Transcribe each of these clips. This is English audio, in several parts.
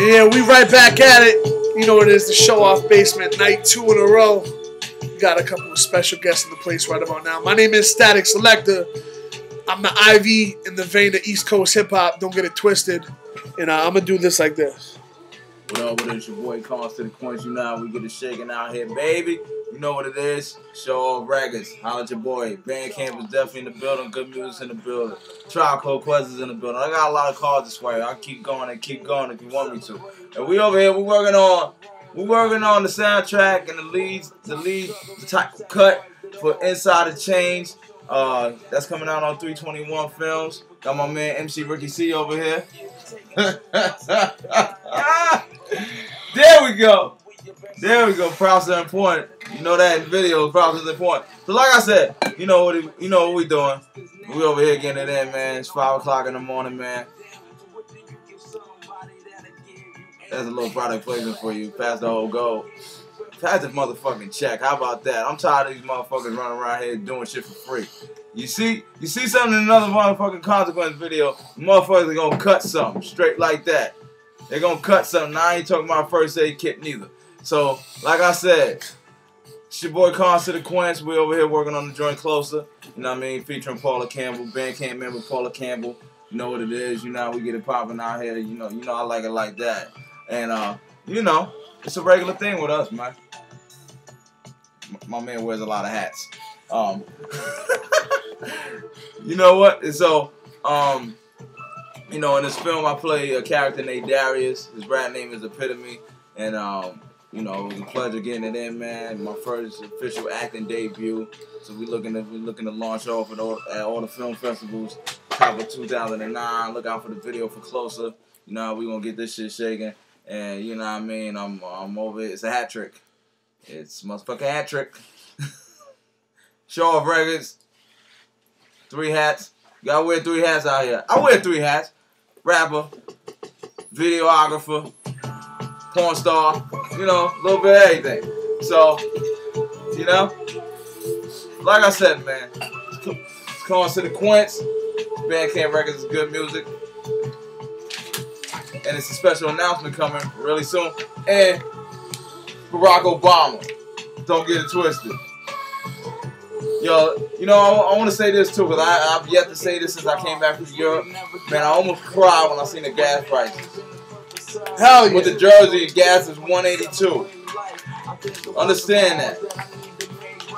Yeah, we right back at it. You know it is, the show off basement, night two in a row. We got a couple of special guests in the place right about now. My name is Statik Selektah. I'm the Ivy in the vein of East Coast hip hop. Don't get it twisted. And uh, I'm gonna do this like this. What up, what is your boy Cons to the Coins? You know how we get it shaking out here, baby. You know what it is. Show off records. Holla at your boy. Bandcamp is definitely in the building. Good music in the building. Trial Quest is in the building. I got a lot of cards this way. I'll keep going and keep going if you want me to. And we over here, we working on we working on the soundtrack and the leads, the lead the type cut for Inside the Change. Uh, that's coming out on 321 Films. Got my man MC Ricky C over here. there we go. There we go. Props are important. You know that in videos, props is important. So like I said, you know what you know what we doing. We over here getting it in, man. It's five o'clock in the morning, man. That's a little product placement for you. Pass the whole goal. Pass the motherfucking check. How about that? I'm tired of these motherfuckers running around here doing shit for free. You see, you see something in another motherfucking consequence video, motherfuckers are gonna cut something straight like that. They're gonna cut something. I ain't talking about first aid kit neither. So, like I said, it's your boy Cons to the Queens. We over here working on the joint closer. You know what I mean? Featuring Paula Campbell, Bandcamp member Paula Campbell. You know what it is. You know we get it popping out here. You know, you know I like it like that. And uh, you know, it's a regular thing with us, man. My man wears a lot of hats. Um, you know what? And so, um, you know, in this film, I play a character named Darius. His rap name is Epitome, and um, you know, it was a pleasure getting it in, man. My first official acting debut. So we looking to we looking to launch off at all, at all the film festivals. Top of 2009. Look out for the video for closer. You know, we gonna get this shit shaking. And you know what I mean? I'm I'm over it. It's a hat trick. It's motherfucking hat trick. Show off records. Three hats. You gotta wear three hats out here. I wear three hats. Rapper, videographer, porn star, you know, a little bit of everything. So, you know, like I said, man, it's to the Queens. Bandcamp Records is good music. And it's a special announcement coming really soon. And Barack Obama. Don't get it twisted. Yo, you know, I, I want to say this too, because I've yet to say this since I came back from Europe. Man, I almost cried when I seen the gas prices. Hell yeah. With the Jersey, gas is 182. Understand that.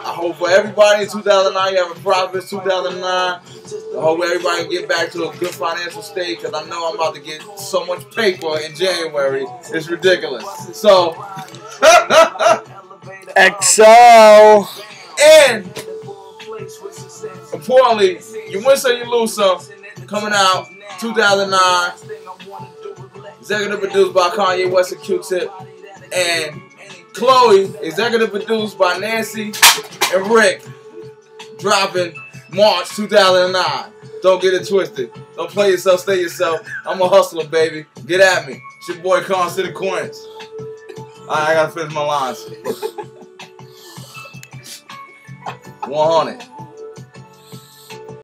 I hope for everybody in 2009 you have a prosperous 2009. I hope everybody can get back to a good financial state because I know I'm about to get so much paper in January. It's ridiculous. So, XO. and importantly, you win some, you lose some. Coming out 2009. Executive produced by Kanye West and Q-Tip. And Chloe, executive produced by Nancy and Rick. Dropping March 2009. Don't get it twisted. Don't play yourself, stay yourself. I'm a hustler, baby. Get at me. It's your boy Con City Queens. Alright, I gotta finish my lines. 100.